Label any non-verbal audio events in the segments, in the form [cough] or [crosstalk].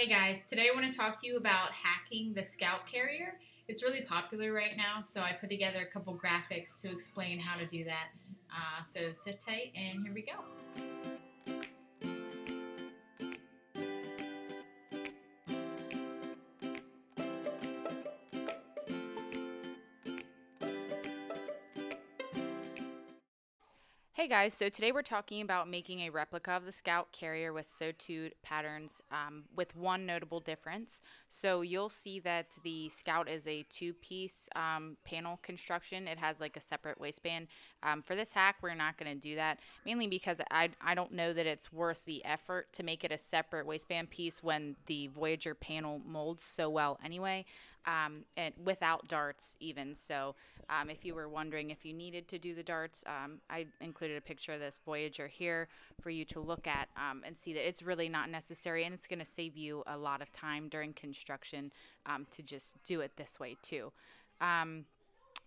Hey guys, today I want to talk to you about hacking the Scout carrier. It's really popular right now, so I put together a couple graphics to explain how to do that. Uh, so sit tight and here we go. Hey guys, so today we're talking about making a replica of the Scout carrier with Sew Toot patterns um, with one notable difference. So you'll see that the Scout is a two-piece um, panel construction. It has like a separate waistband. Um, for this hack, we're not going to do that, mainly because I, I don't know that it's worth the effort to make it a separate waistband piece when the Voyager panel molds so well anyway um, and without darts even. So um, if you were wondering if you needed to do the darts, um, I included a picture of this Voyager here for you to look at um, and see that it's really not necessary and it's going to save you a lot of time during construction um, to just do it this way too.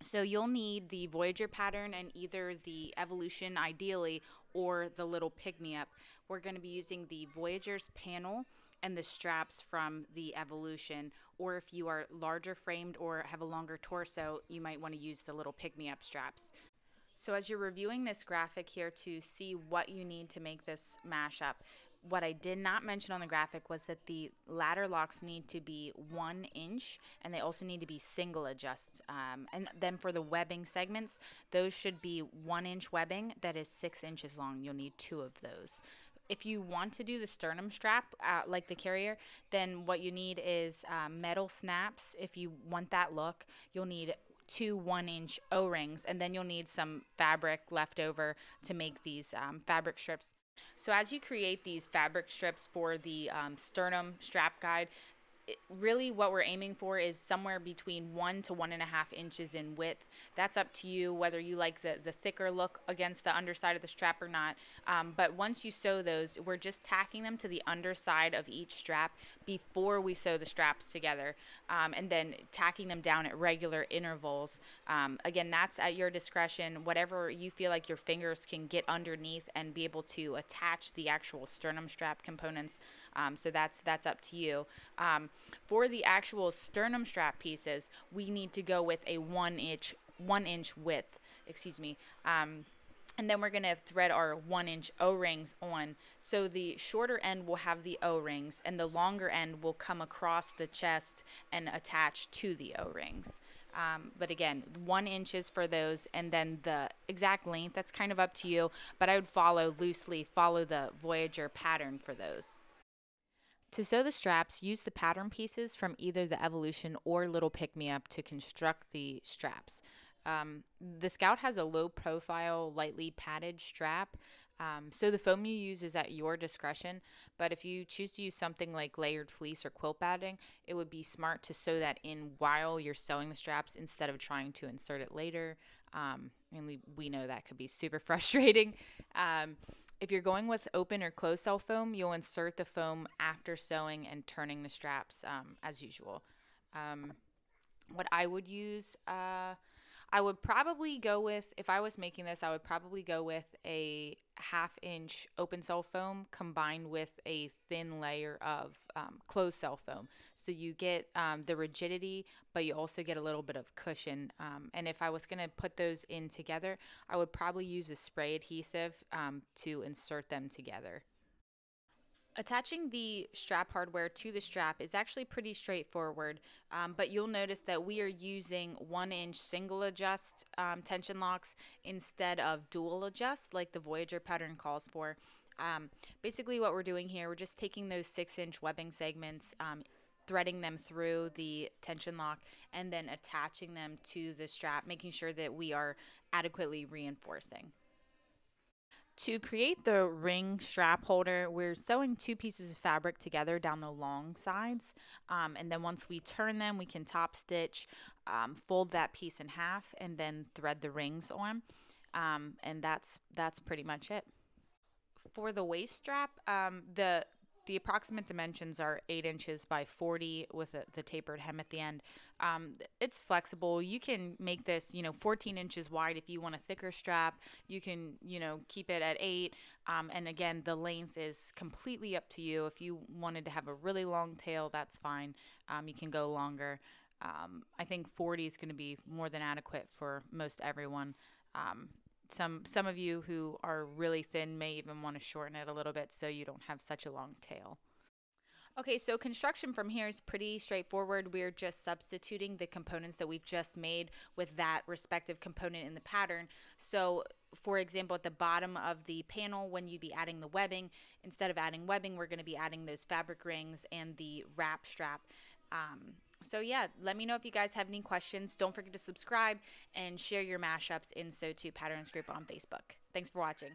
So you'll need the Voyager pattern and either the Evolution ideally or the little Pick Me Up. We're going to be using the Voyager's panel and the straps from the Evolution. Or if you are larger framed or have a longer torso, you might want to use the little pick me up straps. So as you're reviewing this graphic here to see what you need to make this mashup, what I did not mention on the graphic was that the ladder locks need to be one inch and they also need to be single adjust. Um, and then for the webbing segments, those should be one inch webbing that is six inches long. You'll need two of those if you want to do the sternum strap uh, like the carrier, then what you need is uh, metal snaps. If you want that look, you'll need two one inch O rings, and then you'll need some fabric left over to make these um, fabric strips. So as you create these fabric strips for the um, sternum strap guide, really what we're aiming for is somewhere between one to one and a half inches in width. That's up to you whether you like the, the thicker look against the underside of the strap or not. Um, but once you sew those, we're just tacking them to the underside of each strap before we sew the straps together um, and then tacking them down at regular intervals. Um, again, that's at your discretion. Whatever you feel like your fingers can get underneath and be able to attach the actual sternum strap components. Um, so that's that's up to you. Um, for the actual sternum strap pieces, we need to go with a one inch one inch width. Excuse me. Um, and then we're going to thread our one inch o-rings on so the shorter end will have the o-rings and the longer end will come across the chest and attach to the o-rings um, but again one inches for those and then the exact length that's kind of up to you but i would follow loosely follow the voyager pattern for those to sew the straps, use the pattern pieces from either the Evolution or Little Pick Me Up to construct the straps. Um, the Scout has a low profile, lightly padded strap. Um, so the foam you use is at your discretion, but if you choose to use something like layered fleece or quilt padding, it would be smart to sew that in while you're sewing the straps instead of trying to insert it later. Um, and we, we know that could be super [laughs] frustrating. If you're going with open or closed cell foam, you'll insert the foam after sewing and turning the straps um, as usual. Um, what I would use, uh, I would probably go with, if I was making this, I would probably go with a half inch open cell foam combined with a thin layer of um, closed cell foam. So you get um, the rigidity, but you also get a little bit of cushion. Um, and if I was going to put those in together, I would probably use a spray adhesive um, to insert them together. Attaching the strap hardware to the strap is actually pretty straightforward, um, but you'll notice that we are using one inch single adjust um, tension locks instead of dual adjust like the Voyager pattern calls for. Um, basically what we're doing here, we're just taking those six inch webbing segments, um, threading them through the tension lock, and then attaching them to the strap, making sure that we are adequately reinforcing. To create the ring strap holder, we're sewing two pieces of fabric together down the long sides. Um, and then once we turn them, we can top stitch, um, fold that piece in half, and then thread the rings on. Um, and that's that's pretty much it. For the waist strap, um, the the approximate dimensions are 8 inches by 40 with a, the tapered hem at the end. Um, it's flexible. You can make this, you know, 14 inches wide if you want a thicker strap. You can, you know, keep it at 8. Um, and again, the length is completely up to you. If you wanted to have a really long tail, that's fine. Um, you can go longer. Um, I think 40 is going to be more than adequate for most everyone. Um, some some of you who are really thin may even want to shorten it a little bit so you don't have such a long tail. Okay, so construction from here is pretty straightforward. We're just substituting the components that we've just made with that respective component in the pattern. So for example, at the bottom of the panel, when you'd be adding the webbing, instead of adding webbing, we're gonna be adding those fabric rings and the wrap strap. Um, so yeah, let me know if you guys have any questions. Don't forget to subscribe and share your mashups in Sew Toot Patterns group on Facebook. Thanks for watching.